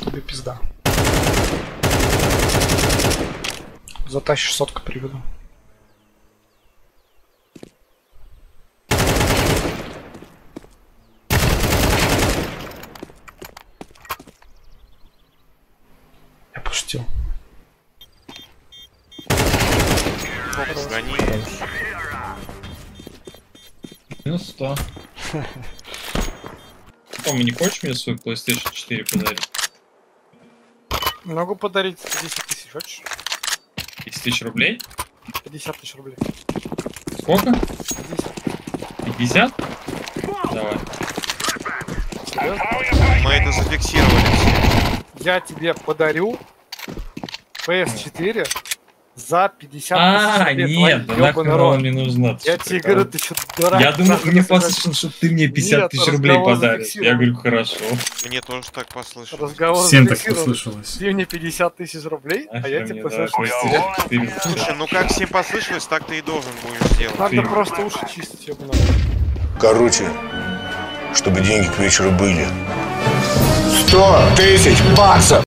тебе пизда. Затащишь сотку приведу. Я пошутил. Гони. Минус 100. Том, не хочешь мне свой PlayStation 4 подарить? Могу подарить 50 тысяч, хочешь? 10 тысяч рублей? 50 тысяч рублей. Сколько? 50. 50? Давай. Серьезно? Мы это зафиксировали. Я тебе подарю PS4 за 50 А, нет, да ёбаный она мне нужна? Я тебе говорю, ты что, дурак? Я думал, мне послышал, что ты мне 50 Нет, тысяч рублей подаришь. Я говорю, хорошо. Мне тоже так послышалось. Разговор Всем так послышалось. Ты мне 50 тысяч рублей, а я тебе 4. Слушай, ну как всем послышалось, так ты и должен будешь сделать. Надо просто уши чистить, ёбаный. Короче, чтобы деньги к вечеру были. Сто тысяч баксов!